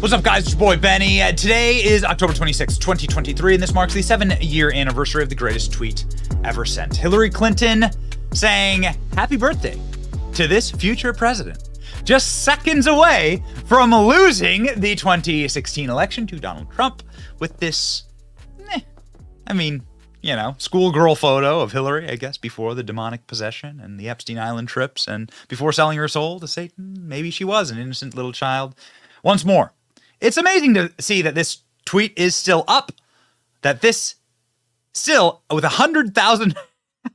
What's up, guys? It's your boy Benny. Uh, today is October 26, 2023, and this marks the seven year anniversary of the greatest tweet ever sent. Hillary Clinton saying happy birthday to this future president. Just seconds away from losing the 2016 election to Donald Trump with this, eh, I mean, you know, schoolgirl photo of Hillary, I guess, before the demonic possession and the Epstein Island trips and before selling her soul to Satan. Maybe she was an innocent little child. Once more, it's amazing to see that this tweet is still up, that this still with a hundred thousand,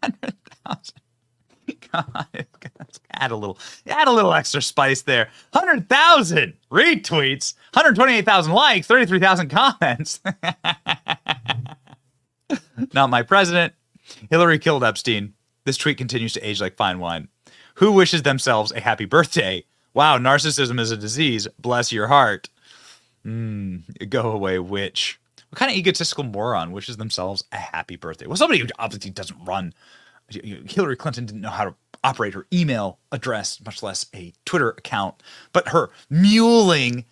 hundred thousand. God, add a little, add a little extra spice there. Hundred thousand retweets, hundred twenty-eight thousand likes, thirty-three thousand comments. Not my president. Hillary killed Epstein. This tweet continues to age like fine wine. Who wishes themselves a happy birthday? Wow, narcissism is a disease. Bless your heart. Mm, go away, witch. What kind of egotistical moron wishes themselves a happy birthday? Well, somebody who obviously doesn't run. Hillary Clinton didn't know how to operate her email address, much less a Twitter account, but her muling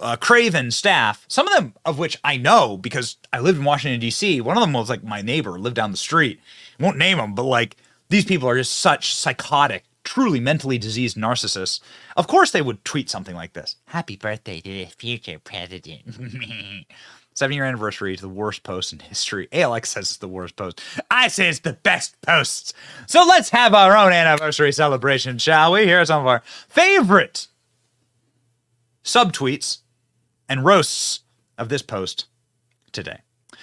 uh, Craven staff, some of them of which I know because I lived in Washington, D.C. One of them was like my neighbor, lived down the street. Won't name them, but like these people are just such psychotic, truly mentally diseased narcissists. Of course, they would tweet something like this Happy birthday to the future president. Seven year anniversary to the worst post in history. ALX says it's the worst post. I say it's the best posts. So let's have our own anniversary celebration, shall we? Here are some of our favorite subtweets and roasts of this post today.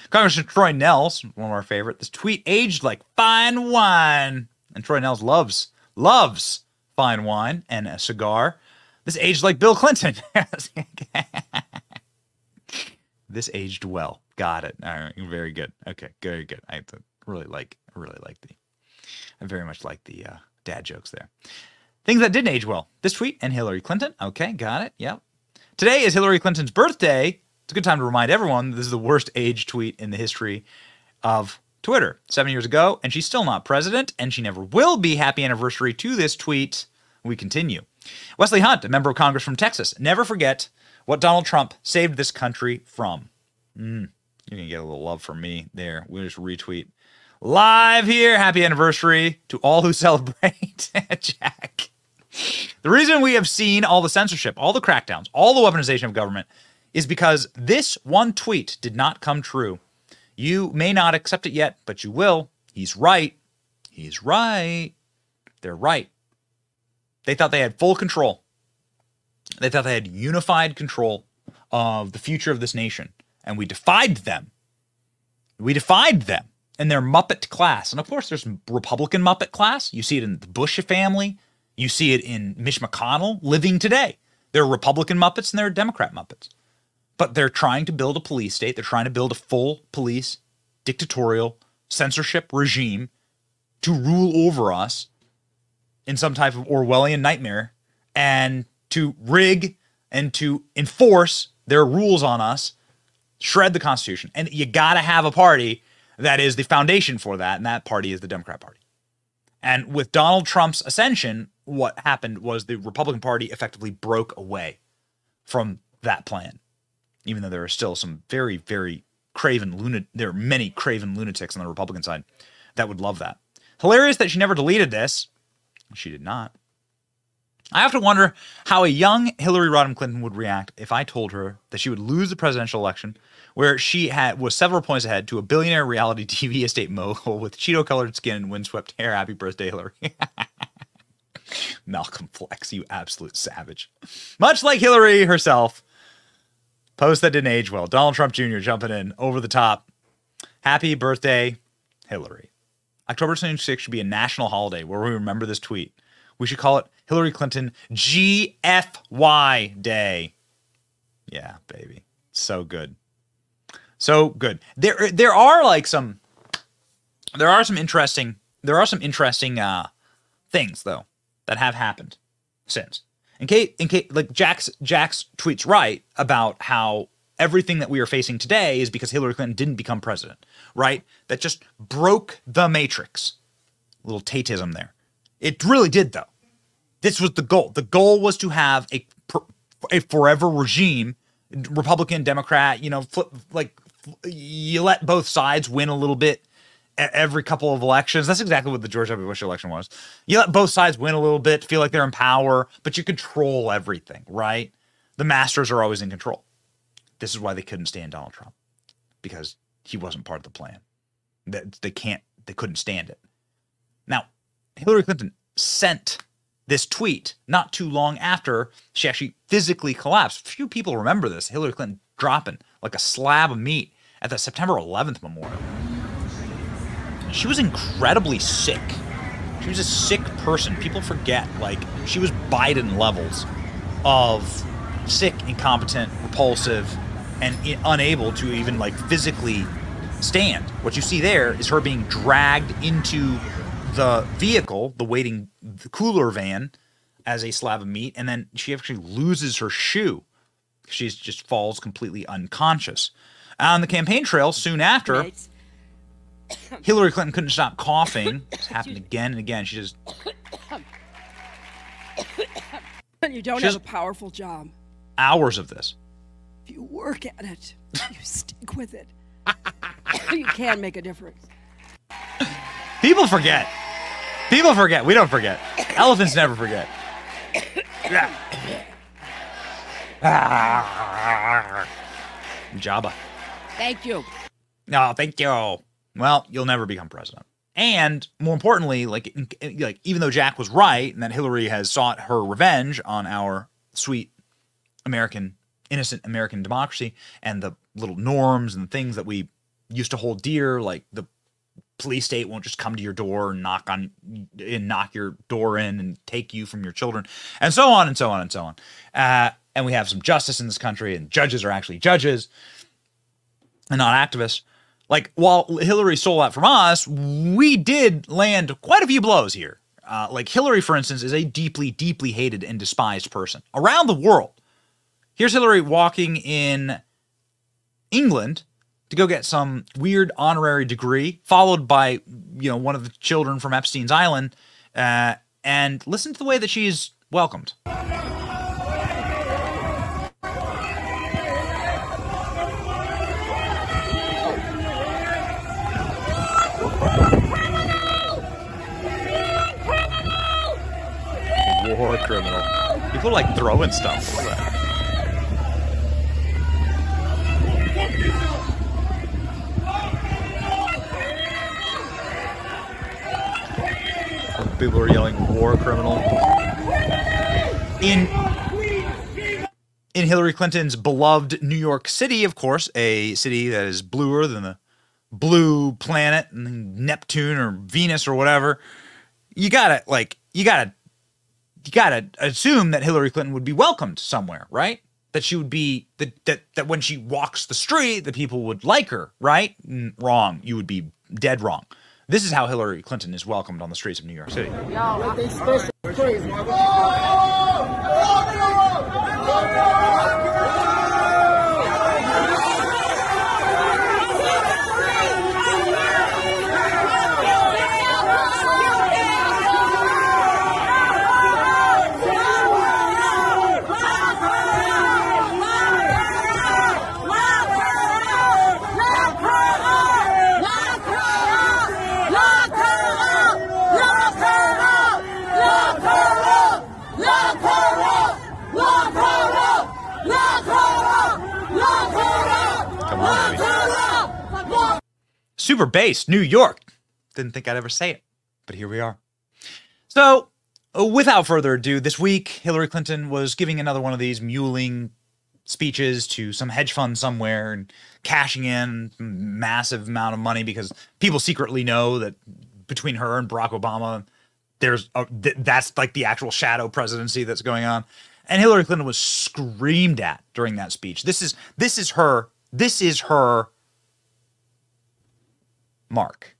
Congressman Troy Nehls, one of our favorite, this tweet aged like fine wine. And Troy Nehls loves, loves fine wine and a cigar. This aged like Bill Clinton. this aged well. Got it. All right, very good. Okay, very good. I really like, really like the, I very much like the uh, dad jokes there. Things that didn't age well. This tweet and Hillary Clinton. Okay, got it. Yep. Today is Hillary Clinton's birthday. It's a good time to remind everyone this is the worst age tweet in the history of Twitter. Seven years ago, and she's still not president, and she never will be. Happy anniversary to this tweet. We continue. Wesley Hunt, a member of Congress from Texas. Never forget what Donald Trump saved this country from. Mm, you're going to get a little love from me there. We'll just retweet. Live here. Happy anniversary to all who celebrate. Jack. The reason we have seen all the censorship, all the crackdowns, all the weaponization of government is because this one tweet did not come true. You may not accept it yet, but you will. He's right. He's right. They're right. They thought they had full control. They thought they had unified control of the future of this nation. And we defied them. We defied them and their Muppet class. And of course, there's Republican Muppet class. You see it in the Bush family. You see it in Mitch McConnell living today. There are Republican Muppets and there are Democrat Muppets. But they're trying to build a police state. They're trying to build a full police, dictatorial, censorship regime to rule over us in some type of Orwellian nightmare and to rig and to enforce their rules on us, shred the Constitution. And you got to have a party that is the foundation for that. And that party is the Democrat Party. And with Donald Trump's ascension, what happened was the Republican Party effectively broke away from that plan, even though there are still some very, very craven lunatic. There are many craven lunatics on the Republican side that would love that. Hilarious that she never deleted this. She did not. I have to wonder how a young Hillary Rodham Clinton would react if I told her that she would lose the presidential election, where she had was several points ahead to a billionaire reality TV estate mogul with Cheeto-colored skin and windswept hair. Happy birthday, Hillary! Malcolm Flex, you absolute savage. Much like Hillary herself. Post that didn't age well. Donald Trump Jr. jumping in over the top. Happy birthday, Hillary. October 26th should be a national holiday where we remember this tweet. We should call it Hillary Clinton GFY Day. Yeah, baby. So good. So good. There there are like some there are some interesting there are some interesting uh things though that have happened since. Case like Jack's Jack's tweets right about how everything that we are facing today is because Hillary Clinton didn't become president, right? That just broke the matrix. A little Tateism there. It really did though. This was the goal. The goal was to have a a forever regime, Republican, Democrat. You know, flip, like you let both sides win a little bit every couple of elections. That's exactly what the George W. Bush election was. You let both sides win a little bit, feel like they're in power, but you control everything, right? The masters are always in control. This is why they couldn't stand Donald Trump because he wasn't part of the plan. That they can't, they couldn't stand it. Now, Hillary Clinton sent this tweet not too long after she actually physically collapsed. Few people remember this. Hillary Clinton dropping like a slab of meat at the September 11th memorial. She was incredibly sick. She was a sick person. People forget, like, she was Biden levels of sick, incompetent, repulsive, and unable to even, like, physically stand. What you see there is her being dragged into the vehicle, the waiting the cooler van, as a slab of meat, and then she actually loses her shoe. She just falls completely unconscious. On the campaign trail, soon after, Hillary Clinton couldn't stop coughing. It's happened again and again. She just You don't have a powerful job. hours of this. If you work at it, you stick with it. you can make a difference. People forget. People forget. We don't forget. Elephants never forget. Jabba. Thank you. No, thank you. Well, you'll never become president. And more importantly, like, like even though Jack was right and that Hillary has sought her revenge on our sweet American, innocent American democracy and the little norms and things that we used to hold dear, like the police state won't just come to your door and knock on and knock your door in and take you from your children, and so on and so on and so on. Uh, and we have some justice in this country, and judges are actually judges and not activists. Like while Hillary stole that from us, we did land quite a few blows here. Uh, like Hillary, for instance, is a deeply, deeply hated and despised person around the world. Here's Hillary walking in England to go get some weird honorary degree, followed by you know one of the children from Epstein's island, uh, and listen to the way that she's welcomed. War criminal. People are like throwing stuff. People are yelling war criminal. In in Hillary Clinton's beloved New York City, of course, a city that is bluer than the blue planet, and Neptune or Venus or whatever. You gotta like you gotta you gotta assume that Hillary Clinton would be welcomed somewhere, right? That she would be that that that when she walks the street, the people would like her, right? Mm, wrong. You would be dead wrong. This is how Hillary Clinton is welcomed on the streets of New York City. Super bass, New York. Didn't think I'd ever say it, but here we are. So, uh, without further ado, this week Hillary Clinton was giving another one of these muling speeches to some hedge fund somewhere and cashing in massive amount of money because people secretly know that between her and Barack Obama, there's a, th- that's like the actual shadow presidency that's going on. And Hillary Clinton was screamed at during that speech. This is this is her this is her mark.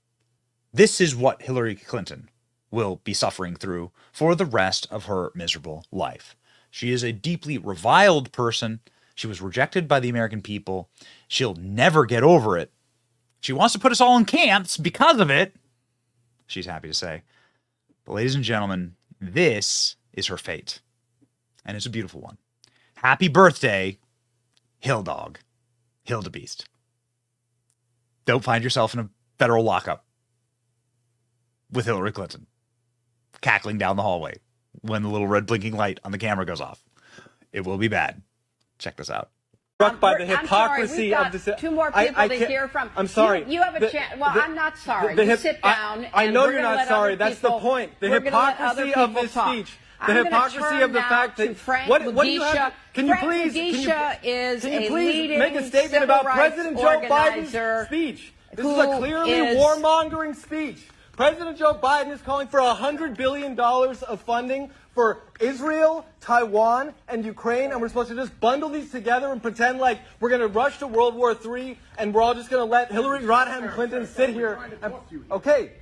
This is what Hillary Clinton will be suffering through for the rest of her miserable life. She is a deeply reviled person. She was rejected by the American people. She'll never get over it. She wants to put us all in camps because of it. She's happy to say. But, ladies and gentlemen, this is her fate. And it's a beautiful one. Happy birthday, Hill Dog, Hildebeest. Don't find yourself in a federal lockup with Hillary Clinton cackling down the hallway when the little red blinking light on the camera goes off. It will be bad. Check this out. struck by the I'm sorry, hypocrisy we've got of this. Two more people I to hear from. I'm sorry. You, you have a chance. Well, the- I'm not sorry. the you hip- sit I- down. I and know we're you're not sorry. other That's the point. The we're gonna let hypocrisy of this talk. speech. The I'm hypocrisy turn of the now fact that Frank what, what do you Mugisha. have? Can you Frank please? Can you, is can you a please leading make a statement about President Joe Biden's speech? This is a clearly is- warmongering speech. President Joe Biden is calling for $100 billion of funding for Israel, Taiwan, and Ukraine, and we're supposed to just bundle these together and pretend like we're going to rush to World War III, and we're all just going to let Hillary Rodham Clinton sit here. And, okay.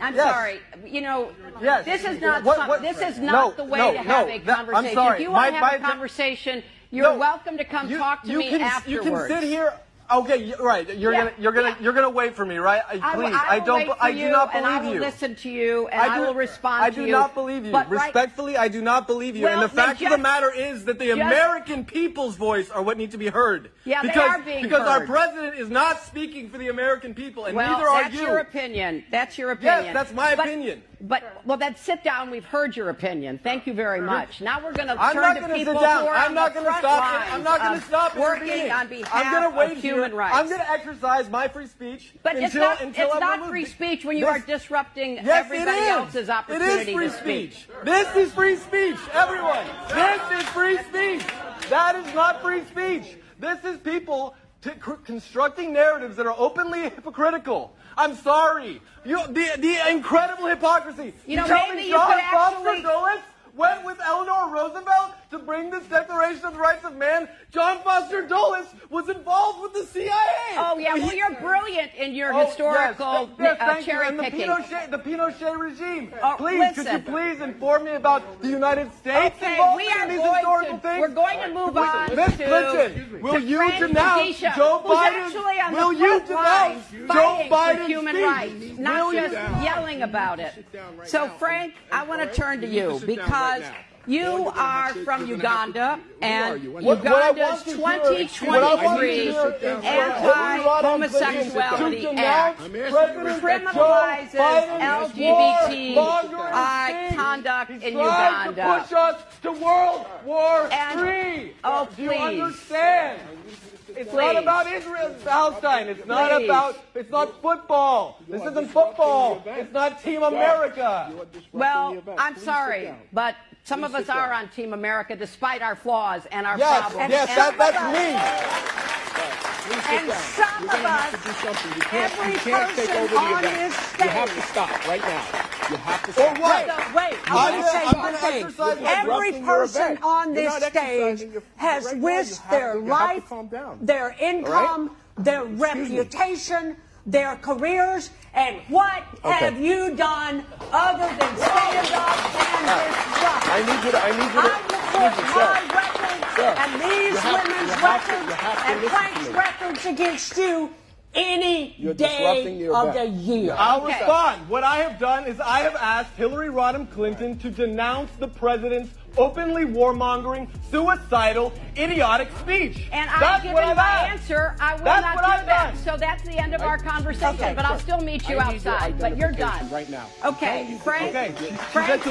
I'm Yes. sorry. You know, Yes. this is not What- what- this is no, not the way no, to have no, a that- I'm conversation. sorry. If you want My- to have my- a conversation, you're No. welcome to come You- talk to you me can, afterwards. You can sit here. Okay, right. You're Yeah, gonna you're gonna yeah. you're gonna wait for me, right? I- I, will- Please, I, will don't. for I you, do not believe I will you. listen to you, and I, do- will respond to you. I do you. not believe you. But right- Respectfully, I do not believe you. Well, and the fact of the matter is that the just- American people's voice are what need to be heard. Yeah, they because, are being because our president is not speaking for the American people, and well, neither are you. that's your opinion. That's your opinion. Yes, that's my But- opinion. But well, then sit down. We've heard your opinion. Thank you very much. Now we're going to I'm turn not to going to people sit down. who are I'm not going to stop. I'm not going to stop working on behalf I'm going to wait of human here. rights. I'm going to exercise my free speech But until it's not, until it's I'm not removed. free speech when you This- are disrupting Yes, everybody else's opportunity It is free speech. This is free speech, everyone. This is free speech. That is not free speech. This is people t- constructing narratives that are openly hypocritical. I'm sorry. You, the, the incredible hypocrisy. You know, tell maybe me you John Foster Dulles went with Eleanor Roosevelt to bring this Declaration of the Rights of Man. John Foster Dulles was involved with the CIA. Oh yeah, well you're brilliant in your Oh, historical yes, yes, uh, thank you. cherry And the picking. Pinochet, the Pinochet regime. Oh, please, could you please inform me about the United States Okay, involvement we are in these going historical to things? we're going to move on Miss to, Clinton, will you Frank denounce Joe who's Biden? actually on will you front denounce lines Joe fighting Biden's human speech? rights, not Will just yelling about it. So Frank, I want to turn to you because. You are from Uganda, and What- what Uganda's want to hear- what I want to 2023 hear is for Hillary Rodham anti-homosexuality to act denounce President criminalizes Joe LGBTI conduct He's in trying Uganda. to push us to World War And- III. oh, Do you understand? It's not about Israel and Palestine. It's not Please. about. It's not football. This isn't football. It's not Team America. Well, I'm sorry, but some of us are on Team America despite our flaws and our Yes, problems. yes, And that, that's us- me. And some of us, every person on this stage, You have to stop right now. You have to Or what? So, wait, I'm I want to say one thing. Every person on this stage has right risked have their to- you have to life, their income, their reputation, their careers, and what have you done other than stand up and disrupt? I need you to. I need you to. I listen, my record Sir, and these women's to- records to and Frank's records against you any You're day of event. the year. I'll Okay. respond. What I have done is I have asked Hillary Rodham Clinton to denounce the president's openly warmongering, suicidal, idiotic speech. And I've That's given what I've my asked. answer. I will That's not do I've that. done. So that's the end of our conversation. Okay. But I'll still meet you I need your outside. But you're done. right now. Okay, Frank. Okay. She- she Frank